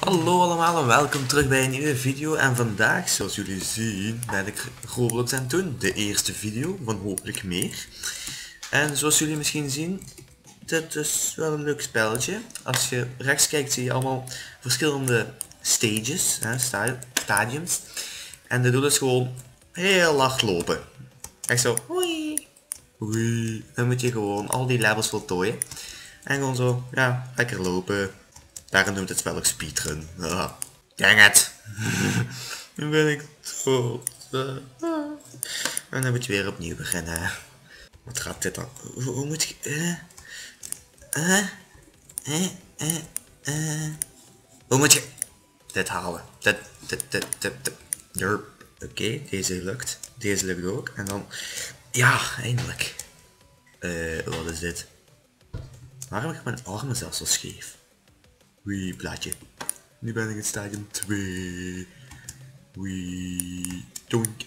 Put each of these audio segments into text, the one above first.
Hallo allemaal en welkom terug bij een nieuwe video en vandaag zoals jullie zien ben ik Roblox aan het doen, de eerste video van hopelijk meer. En zoals jullie misschien zien, dit is wel een leuk spelletje. Als je rechts kijkt zie je allemaal verschillende stages, hè, stadiums. En de doel is gewoon heel hard lopen. Echt zo, hoi, hoi. Dan moet je gewoon al die levels voltooien. En gewoon zo, ja, lekker lopen. Daarom noemt het spel ook speedrun. Ah, dang het. nu ben ik zo. En dan moet je weer opnieuw beginnen. Wat gaat dit dan? Hoe, moet je... Uh, uh, uh. Hoe moet je... Dit halen. Dit, dit, dit, dit, dit. Oké, okay, deze lukt. Deze lukt ook. En dan... Ja, eindelijk. Eh, wat is dit? Waarom heb ik mijn armen zelfs zo scheef? Wee, plaatje. Nu ben ik in stadium 2. Wee, doink,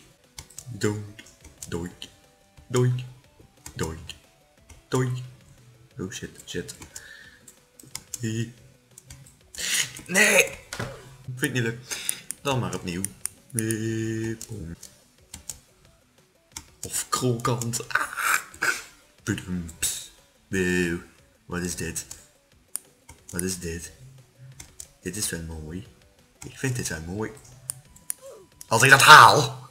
doink, doink, doink, doink, doink. Oh shit, shit. Nee! Vind ik niet leuk. Dan maar opnieuw. Of krokant. Ah. Wat is dit? Wat is dit? Dit is wel mooi. Ik vind dit wel mooi. Als ik dat haal!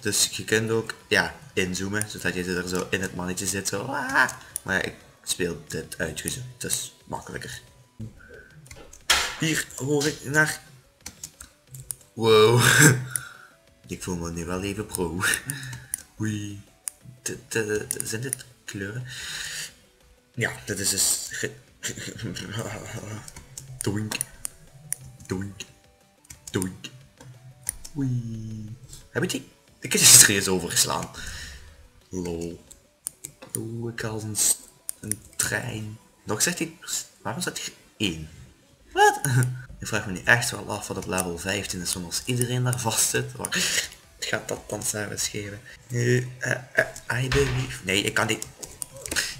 Dus je kunt ook, ja, inzoomen, zodat je er zo in het mannetje zit, zo. Ah. Maar ja, ik speel dit uitgezoomd, dus makkelijker. Hier hoor ik naar... Wow. ik voel me nu wel even pro. Oei. Zijn dit kleuren? Ja, dit is dus... Doink. Doink. Doink. Wee. Heb die? Ik heb er eens overgeslaan. Lol. Oeh, ik als een, een trein. Nog zegt hij, waarom zat hij 1? Wat? Ik vraag me nu echt wel af wat op level 15 is, als iedereen daar vast zit. Gaat dat dan service geven? Uh, uh, uh, I believe. Nee, ik kan niet.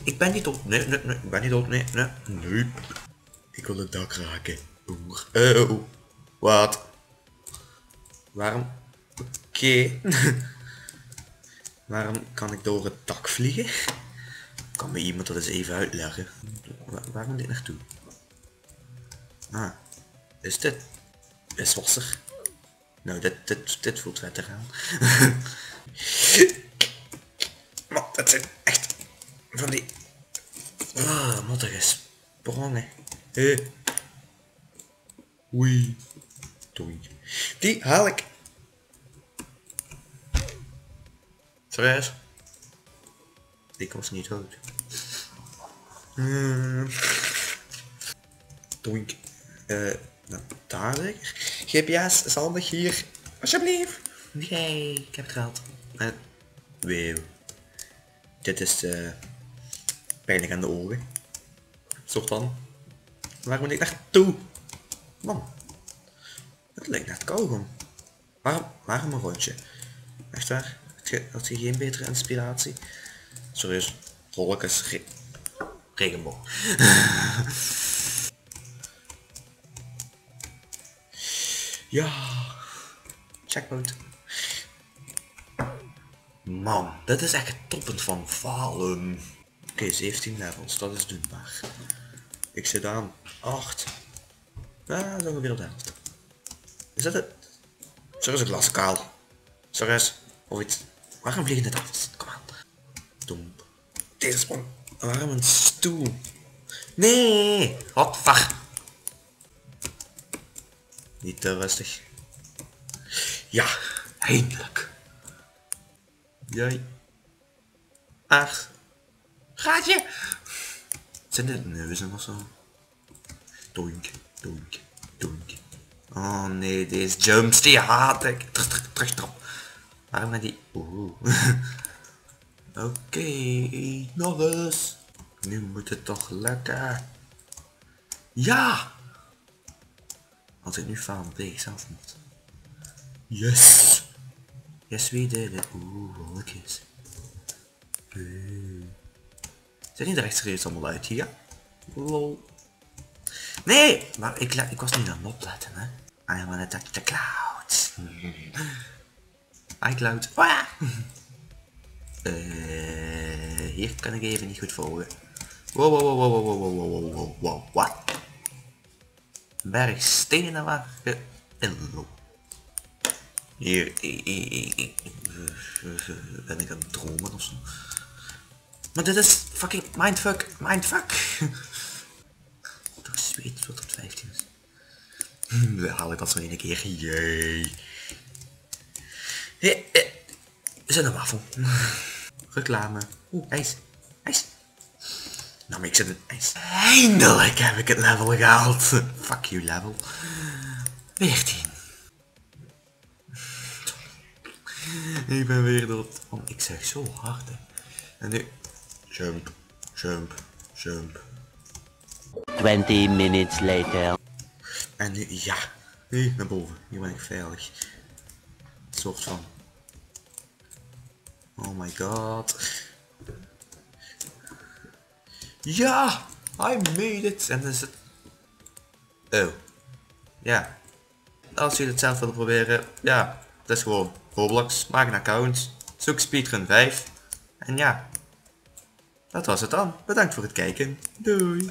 Ik ben niet dood. Nee, nee, nee. Ik ben niet dood. Nee, nee. Nee. Ik wil het dak raken. Oh. Wat? Waarom? Oké. Waarom kan ik door het dak vliegen? Kan me iemand dat eens even uitleggen? Waar, moet dit naartoe? Ah. Is dit? Is wasser? Nou, dit, dit, dit voelt vettig aan. Maar dat zijn echt van die Ah, modderige sprongen. Hey. Oei. Doei. Die haal ik. Serieus? Die was niet goed. Hmm. Doink. Uh, nou, daar zeker. GPS is handig hier. Alsjeblieft. Nee, ik heb het gehad. Uh. Dit is uh, pijnlijk aan de ogen. Soort van. Waar moet ik naartoe? Man. Het lijkt net kauwgom. Waarom, waarom een rondje? Echt waar? Had je, geen betere inspiratie? Serieus. Rolletjes. Re regenboog. ja. Checkpoint. Man, dit is echt het van falen. Oké, 17 levels, dat is doenbaar. Ik zit aan 8. Dat is ongeveer op de helft. Is dat het? Sorry, is een glas kaal. Sorry, is. Of iets. Waarom vliegen dit af? Kom aan. Dom. Deze sprong. Waarom een stoel? Nee! Fuck? Niet te rustig. Ja, eindelijk. Jij. Acht. Gaatje! Zijn dit neuzen of zo? Doink, doink, doink. Oh nee, deze jumps die haat ik. Terug, terug, terug erop. Waarom ben die... Oeh. Oké, nog eens. Nu moet het toch lekker. Ja! Als ik nu faal, dan ik zelf niet. Yes! Yes, we did it. Oeh, rolletjes. Zijn die er echt serieus allemaal uit hier? Lol. Nee, maar ik, ik was niet aan het opletten, hè. I wanna touch the clouds. iCloud. Ah! Uh, hier kan ik even niet goed volgen. Wow, wow, wow, wow, wow, wow, wow, wow, wow, wat? Berg stenen wagen. Hier, ben ik aan het dromen of zo. Maar dit is fucking mindfuck, mindfuck. Toch zweet tot op 15 is. We halen dat zo een keer. Jee. Hey, eh, we zijn een wafel. Reclame. Oeh, ijs. IJs. Nou, ik zit in ijs. Eindelijk heb ik het level gehaald. Fuck you level. 14. Ik ben weer dood. Oh, ik zeg zo hard hè. En nu. Jump, jump, jump. 20 minutes later. En nu, ja. Nu naar boven. Hier ben ik veilig. Een soort van. Oh my god. Ja! I made it! En dan is het... Oh. Ja. Als jullie het zelf willen proberen, ja, dat is gewoon Roblox, maak een account, zoek speedrun 5. En ja, dat was het dan. Bedankt voor het kijken. Doei!